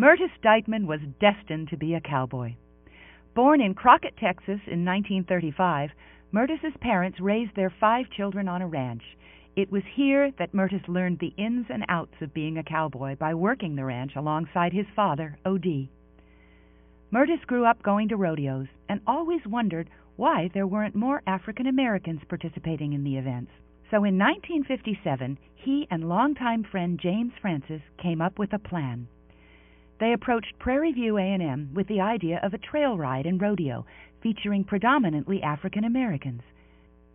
Myrtis Dightman was destined to be a cowboy. Born in Crockett, Texas in 1935, Myrtis's parents raised their five children on a ranch. It was here that Myrtis learned the ins and outs of being a cowboy by working the ranch alongside his father, O.D. Myrtis grew up going to rodeos and always wondered why there weren't more African Americans participating in the events. So in 1957, he and longtime friend James Francis came up with a plan. They approached Prairie View A&M with the idea of a trail ride and rodeo featuring predominantly African Americans.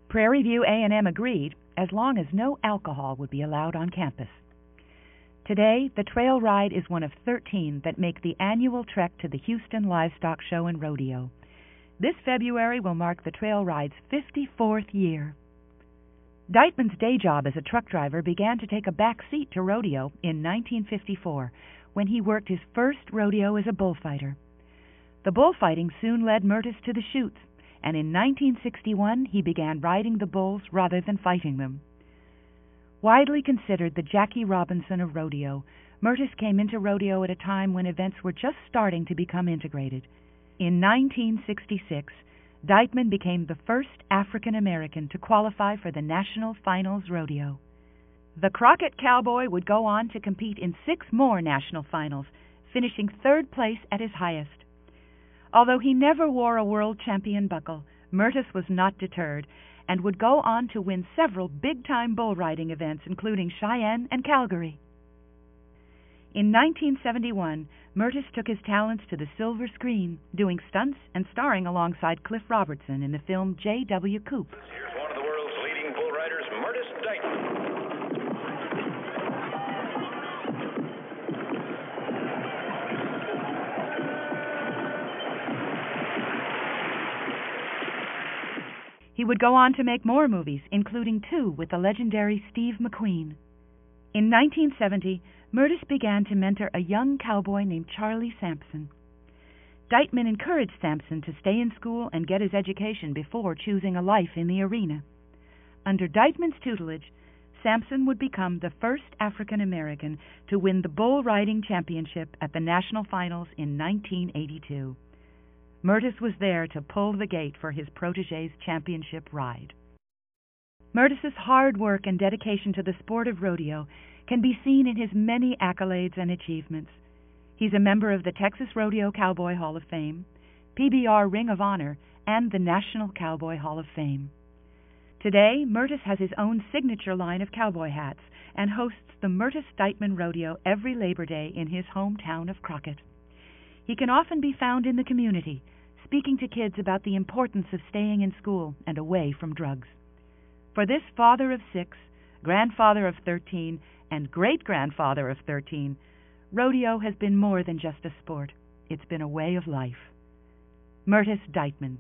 Prairie View A&M agreed as long as no alcohol would be allowed on campus. Today, the trail ride is one of 13 that make the annual trek to the Houston Livestock Show and Rodeo. This February will mark the trail ride's 54th year. Dightman's day job as a truck driver began to take a back seat to rodeo in 1954 when he worked his first rodeo as a bullfighter. The bullfighting soon led Myrtis to the chutes, and in 1961 he began riding the bulls rather than fighting them. Widely considered the Jackie Robinson of rodeo, Myrtis came into rodeo at a time when events were just starting to become integrated. In 1966, Dightman became the first African American to qualify for the National Finals Rodeo. The Crockett Cowboy would go on to compete in six more national finals, finishing third place at his highest. Although he never wore a world champion buckle, Myrtis was not deterred and would go on to win several big time bull riding events, including Cheyenne and Calgary. In 1971, Myrtis took his talents to the silver screen, doing stunts and starring alongside Cliff Robertson in the film J.W. Coop. Here's one of the world's leading bull riders, Myrtis. He would go on to make more movies, including two with the legendary Steve McQueen. In 1970, Myrtis began to mentor a young cowboy named Charlie Sampson. Dightman encouraged Sampson to stay in school and get his education before choosing a life in the arena. Under Dightman's tutelage, Sampson would become the first African American to win the bull riding championship at the national finals in 1982. Myrtis was there to pull the gate for his protege's championship ride. Myrtis's hard work and dedication to the sport of rodeo can be seen in his many accolades and achievements. He's a member of the Texas Rodeo Cowboy Hall of Fame, PBR Ring of Honor, and the National Cowboy Hall of Fame. Today, Myrtis has his own signature line of cowboy hats and hosts the Myrtis Dightman Rodeo every Labor Day in his hometown of Crockett. He can often be found in the community, speaking to kids about the importance of staying in school and away from drugs. For this father of six, grandfather of 13, and great grandfather of 13, rodeo has been more than just a sport. It's been a way of life. Myrtis Dightman,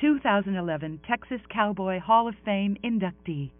2011 Texas Cowboy Hall of Fame inductee.